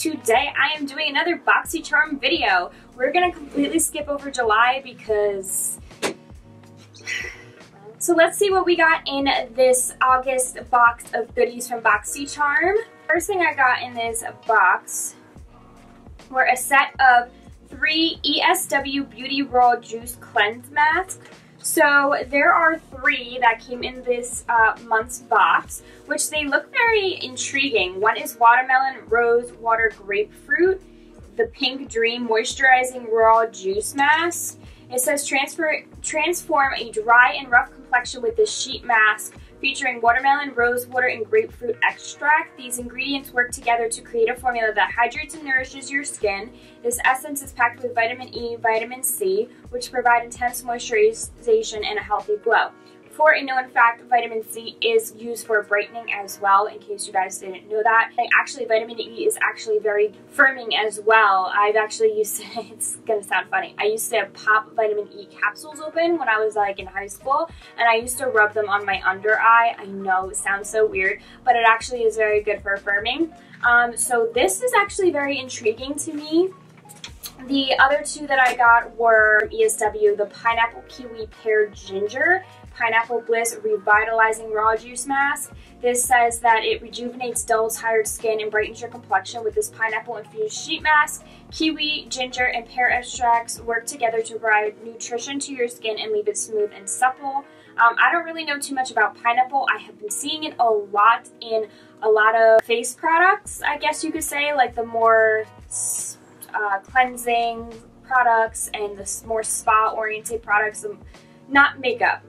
today I am doing another BoxyCharm video. We're gonna completely skip over July because... So let's see what we got in this August box of goodies from BoxyCharm. First thing I got in this box were a set of three ESW Beauty Raw Juice Cleanse Masks. So there are three that came in this uh, month's box, which they look very intriguing. One is watermelon, rose, water, grapefruit, the Pink Dream Moisturizing Raw Juice Mask. It says transfer, transform a dry and rough complexion with this sheet mask featuring watermelon, rose water, and grapefruit extract. These ingredients work together to create a formula that hydrates and nourishes your skin. This essence is packed with vitamin E, vitamin C, which provide intense moisturization and a healthy glow. For a known fact, vitamin C is used for brightening as well, in case you guys didn't know that. And actually, vitamin E is actually very firming as well. I've actually used to, it's gonna sound funny, I used to pop vitamin E capsules open when I was like in high school, and I used to rub them on my under eye. I know it sounds so weird, but it actually is very good for firming. Um, so this is actually very intriguing to me. The other two that I got were ESW, the Pineapple Kiwi Pear Ginger Pineapple Bliss Revitalizing Raw Juice Mask. This says that it rejuvenates dull, tired skin and brightens your complexion with this pineapple infused sheet mask. Kiwi, ginger, and pear extracts work together to provide nutrition to your skin and leave it smooth and supple. Um, I don't really know too much about pineapple. I have been seeing it a lot in a lot of face products, I guess you could say, like the more uh, cleansing products and the more spa-oriented products, not makeup.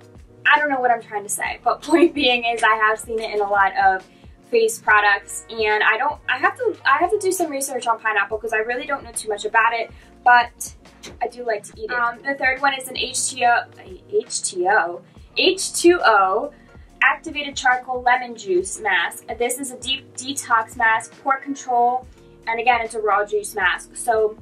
I don't know what I'm trying to say, but point being is I have seen it in a lot of face products and I don't I have to I have to do some research on pineapple because I really don't know too much about it but I do like to eat it. Um, the third one is an HTO HTO H2O activated charcoal lemon juice mask. This is a deep detox mask, pore control, and again it's a raw juice mask. So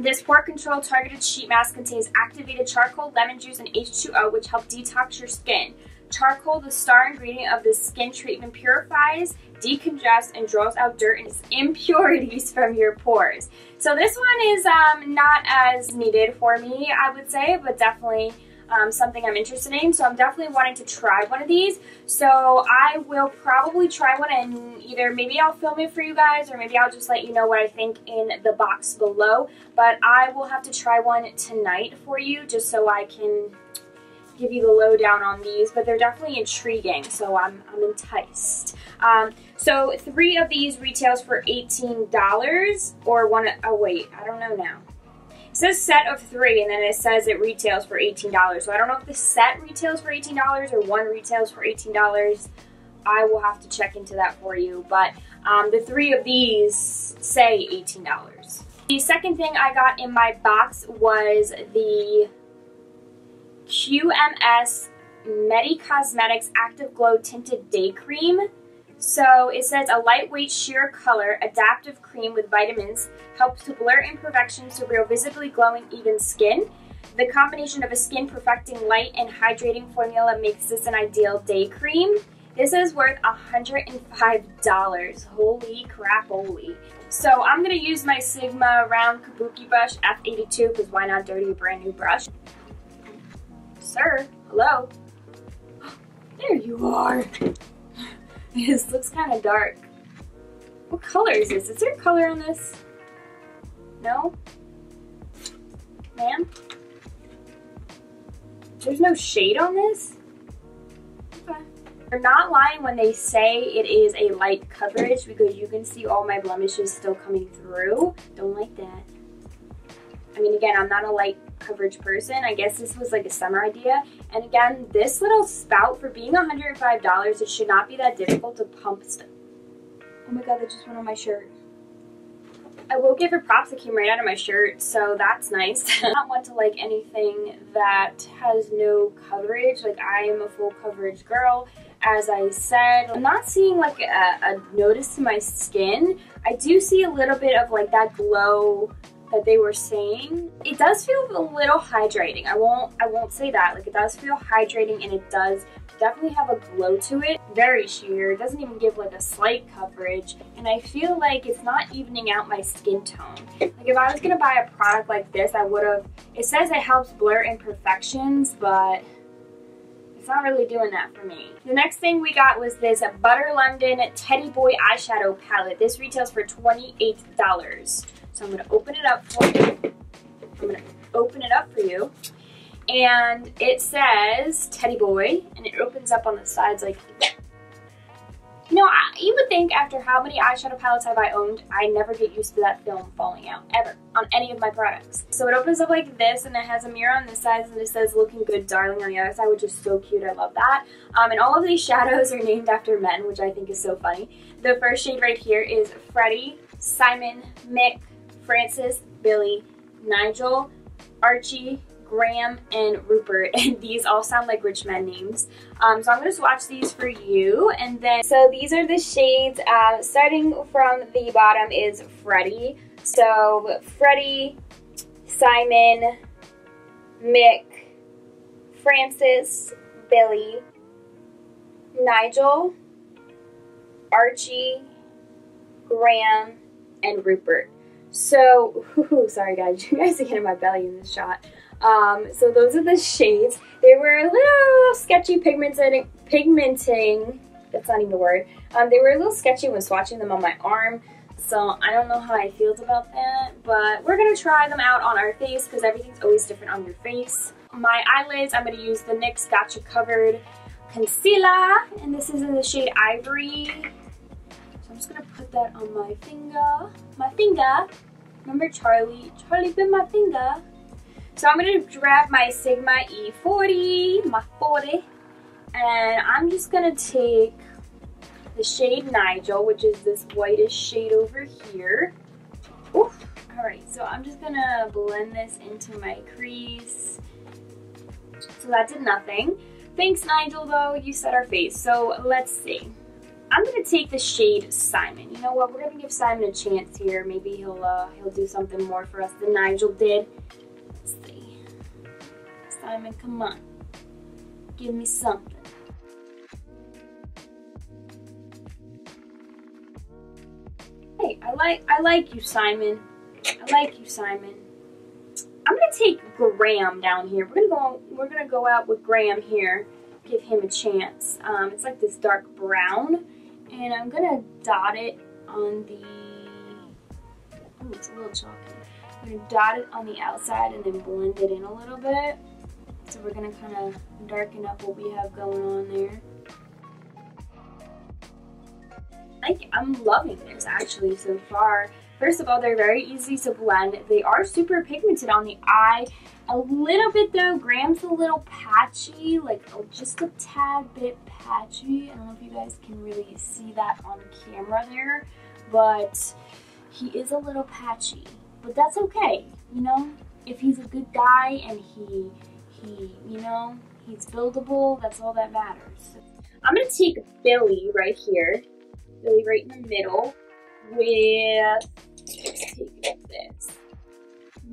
this pore control targeted sheet mask contains activated charcoal, lemon juice, and H2O, which help detox your skin. Charcoal, the star ingredient of this skin treatment, purifies, decongests, and draws out dirt and impurities from your pores. So this one is um, not as needed for me, I would say, but definitely um, something I'm interested in. So I'm definitely wanting to try one of these. So I will probably try one and either maybe I'll film it for you guys or maybe I'll just let you know what I think in the box below. But I will have to try one tonight for you just so I can give you the lowdown on these, but they're definitely intriguing, so I'm, I'm enticed. Um, so three of these retails for $18, or one, oh wait, I don't know now says set of three, and then it says it retails for $18. So I don't know if the set retails for $18 or one retails for $18. I will have to check into that for you. But um, the three of these say $18. The second thing I got in my box was the QMS Medi Cosmetics Active Glow Tinted Day Cream. So it says a lightweight sheer color, adaptive cream with vitamins helps to blur imperfections to reveal visibly glowing even skin. The combination of a skin perfecting light and hydrating formula makes this an ideal day cream. This is worth $105. Holy crap, holy. So I'm to use my Sigma round kabuki brush F82 because why not dirty a brand new brush? Sir, hello? There you are. This looks kind of dark. What color is this? Is there color on this? No? Ma'am? There's no shade on this? Okay. They're not lying when they say it is a light coverage because you can see all my blemishes still coming through. Don't like that. I mean, again, I'm not a light coverage person. I guess this was like a summer idea. And again, this little spout for being $105, it should not be that difficult to pump stuff. Oh my god, that just went on my shirt. I will give her props, it came right out of my shirt, so that's nice. I don't want to like anything that has no coverage, like I am a full coverage girl. As I said, I'm not seeing like a, a notice to my skin. I do see a little bit of like that glow that they were saying. It does feel a little hydrating. I won't I won't say that. Like it does feel hydrating and it does definitely have a glow to it. Very sheer. It doesn't even give like a slight coverage. And I feel like it's not evening out my skin tone. Like if I was gonna buy a product like this, I would have, it says it helps blur imperfections, but it's not really doing that for me. The next thing we got was this Butter London Teddy Boy eyeshadow palette. This retails for $28. So I'm gonna open it up for you. I'm gonna open it up for you. And it says Teddy Boy, and it opens up on the sides like you know, I, you would think after how many eyeshadow palettes have I owned, I never get used to that film falling out, ever, on any of my products. So it opens up like this, and it has a mirror on this side, and it says looking good darling on the other side, which is so cute, I love that. Um, and all of these shadows are named after men, which I think is so funny. The first shade right here is Freddie, Simon, Mick, Francis, Billy, Nigel, Archie, Graham, and Rupert, and these all sound like rich men names. Um, so I'm going to swatch these for you, and then, so these are the shades, uh, starting from the bottom is Freddie. So Freddie, Simon, Mick, Francis, Billy, Nigel, Archie, Graham, and Rupert. So, sorry guys, you guys are getting my belly in this shot. Um, so those are the shades. They were a little sketchy pigmenting, pigmenting, that's not even a word. Um, they were a little sketchy when swatching them on my arm. So I don't know how I feel about that, but we're gonna try them out on our face because everything's always different on your face. My eyelids, I'm gonna use the NYX Gotcha Covered Concealer, and this is in the shade Ivory. Just gonna put that on my finger. My finger. Remember Charlie? Charlie bit my finger. So I'm gonna grab my Sigma E40, my 40, and I'm just gonna take the shade Nigel, which is this whitish shade over here. Oof. All right, so I'm just gonna blend this into my crease. So that did nothing. Thanks, Nigel, though, you set our face. So let's see. I'm gonna take the shade Simon. You know what? We're gonna give Simon a chance here. Maybe he'll uh, he'll do something more for us than Nigel did. Let's see. Simon, come on. Give me something. Hey, I like I like you, Simon. I like you, Simon. I'm gonna take Graham down here. We're gonna go we're gonna go out with Graham here. Give him a chance. Um, it's like this dark brown. And I'm gonna dot it on the oh it's a little chalky. I'm gonna dot it on the outside and then blend it in a little bit. So we're gonna kind of darken up what we have going on there. Like I'm loving this actually so far. First of all, they're very easy to blend. They are super pigmented on the eye. A little bit though, Graham's a little patchy, like oh, just a tad bit patchy. I don't know if you guys can really see that on camera there, but he is a little patchy. But that's okay, you know? If he's a good guy and he, he, you know, he's buildable, that's all that matters. I'm gonna take Billy right here, Billy right in the middle, with.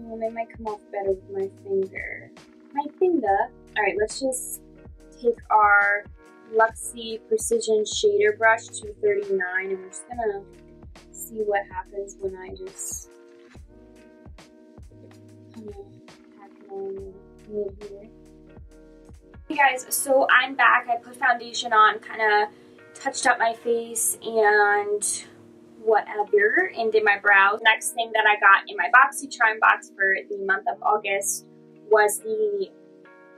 They might come off better with my finger. My finger. Alright, let's just take our Luxie Precision Shader Brush 239 and we're just gonna see what happens when I just kind of pack here. Hey guys, so I'm back. I put foundation on, kind of touched up my face and whatever and did my brows. Next thing that I got in my BoxyCharm box for the month of August was the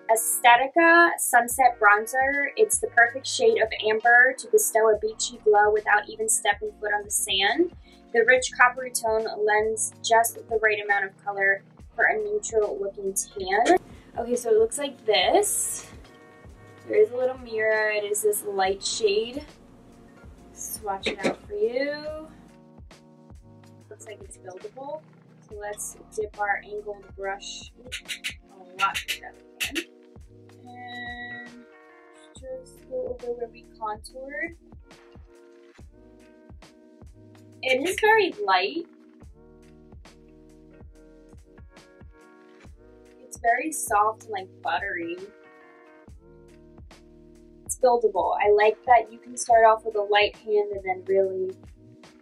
Aesthetica Sunset Bronzer. It's the perfect shade of amber to bestow a beachy glow without even stepping foot on the sand. The rich coppery tone lends just the right amount of color for a neutral looking tan. Okay, so it looks like this. There is a little mirror. It is this light shade. Swatch it out for you looks like it's buildable. So let's dip our angled brush a lot better again. And just go over where we contoured. It is very light. It's very soft and like buttery. It's buildable. I like that you can start off with a light hand and then really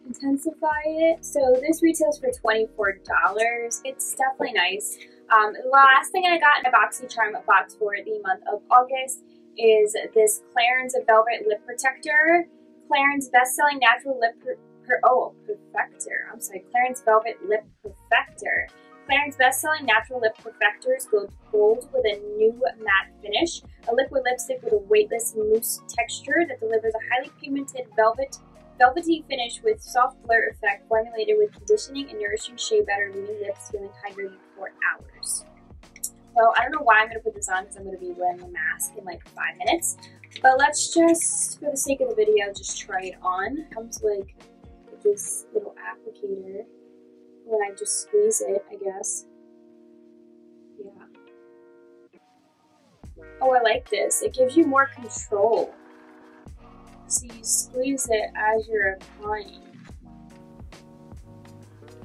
intensify it. So this retails for $24. It's definitely nice. Um, the last thing I got in a BoxyCharm box for the month of August is this Clarins Velvet Lip Protector. Clarins best-selling natural lip per, per, oh, perfector. I'm sorry, Clarins Velvet Lip Perfector. Clarins best-selling natural lip perfectors go bold with a new matte finish, a liquid lipstick with a weightless mousse texture that delivers a highly pigmented velvet velvety finish with soft blur effect formulated with conditioning and nourishing shea butter leaving lips feeling hydrated for hours. So I don't know why I'm going to put this on because I'm going to be wearing a mask in like five minutes. But let's just, for the sake of the video, just try it on. Comes like this little applicator. When I just squeeze it, I guess. Yeah. Oh, I like this. It gives you more control. So you squeeze it as you're applying.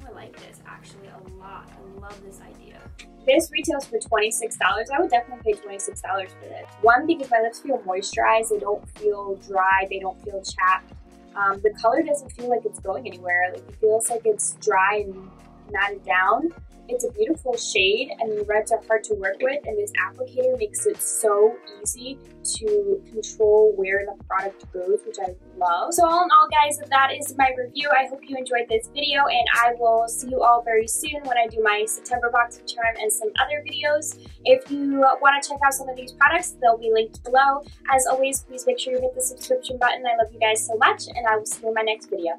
I like this actually a lot. I love this idea. This retails for $26. I would definitely pay $26 for this. One, because my lips feel moisturized. They don't feel dry. They don't feel chapped. Um, the color doesn't feel like it's going anywhere. Like it feels like it's dry and matted down. It's a beautiful shade. and the reds are hard to work with, and this applicator makes it so easy to control where the product goes, which I love. So all in all, guys, that is my review. I hope you enjoyed this video, and I will see you all very soon when I do my September BoxyCharm and some other videos. If you want to check out some of these products, they'll be linked below. As always, please make sure you hit the subscription button. I love you guys so much, and I will see you in my next video.